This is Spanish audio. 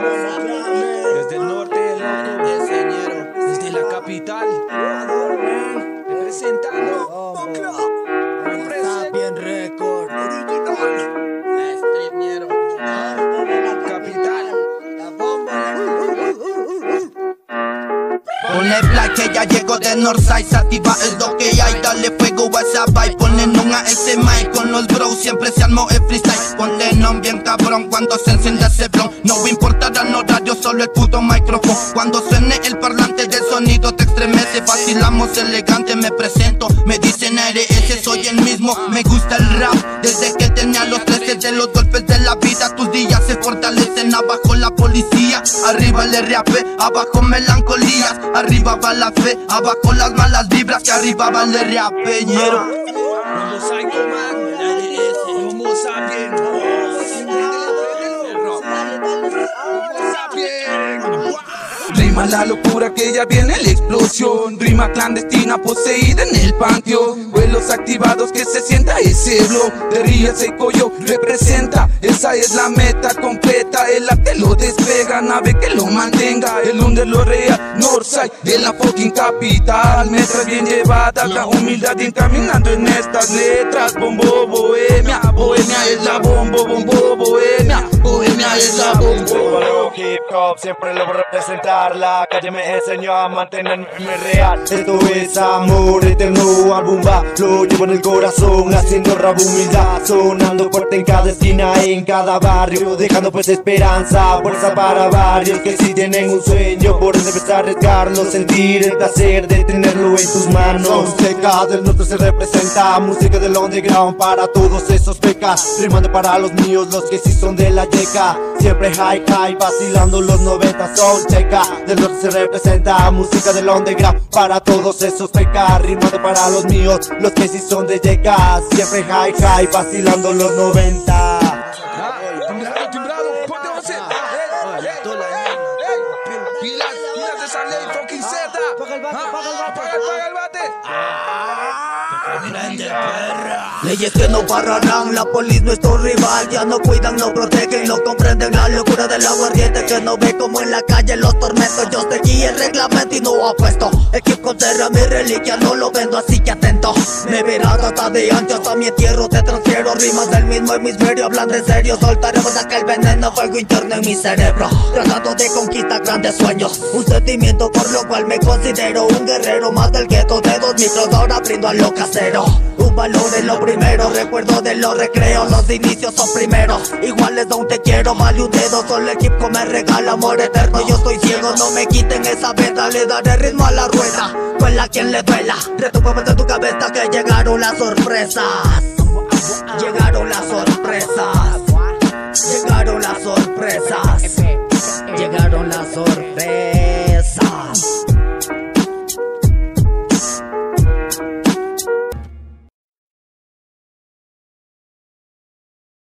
Desde el norte. Desde la capital. Representando. Record. Capital. Ponle black que ya llegó de Northside Sativa es lo que hay, dale a esa vibe Ponen un ese mic con los bros Siempre se armó el freestyle. Ponle non bien cabrón cuando se enciende ese blon. No importará el horario, solo el puto micrófono. Cuando suene el parlante del sonido te estremece. Vacilamos elegante, me presento. Me dicen ese soy el mismo Me gusta el rap desde que tenía los 13 De los de la vida tus días se fortalecen. Abajo la policía, arriba el RAP Abajo melancolías, arriba va la fe Abajo las malas vibras que arriba va el rap La locura que ya viene la explosión. Rima clandestina poseída en el panteón. Vuelos activados que se sienta ese blow De Río Secoyo representa. Esa es la meta completa. El arte lo despega, nave que lo mantenga. El under lo real, Northside de la fucking capital. Metas bien llevada, la humildad encaminando en estas letras. Bombo, bohemia, bohemia es la bombo, bombo, bohemia. Bohemia es la bombo hip hop siempre lo voy a representar La calle. Me enseñó a mantenerme real. Esto es amor eterno al bumba Lo llevo en el corazón haciendo rap humildad. Sonando fuerte en cada esquina, en cada barrio. Dejando pues esperanza, fuerza para varios Que si tienen un sueño. Por debes arriesgarlo Sentir el placer de tenerlo en tus manos. Seca del norte se representa. Música del underground para todos esos pecas. Rimando para los míos, los que sí son de la yeca. Siempre high high, vacilando los 90 son checa Del norte se representa música del underground Para todos esos pecas, rimando para los míos Los que sí son de yeca Siempre high high, vacilando los 90 Ah, Timbrado, timbrado. Ponte once. Ey, ey, ey. Pilas, pilas de esa ley, fucking Z. Paga el bate, Ah, paga el bate, Leyes que no pararán, la polis nuestro rival. Ya no cuidan, no protegen, no comprenden la locura del aguardiente Que no ve como en la calle los tormentos. Yo seguí el reglamento y no apuesto. Equipo con terra, mi reliquia no lo vendo así que atento. Me verás hasta de ancho, hasta mi entierro te transfiero. Rimas del mismo hemisferio, hablando en serio. Soltaremos aquel veneno, fuego interno en mi cerebro. Tratando de conquistar grandes sueños. Un sentimiento por lo cual me considero un guerrero. Más del gueto de dos micros, ahora brindo a lo casero un valor es lo primero. Recuerdo de los recreos Los inicios son primeros. Iguales aún te quiero Mal un dedo. Solo el hip -hop me regala amor eterno. Yo estoy ciego No me quiten esa venda. Le daré ritmo a la rueda pues Duela quien le duela. Retumba en tu cabeza Que llegaron las sorpresas. Llegaron las sorpresas. Llegaron las sorpresas. Llegaron las sorpresas.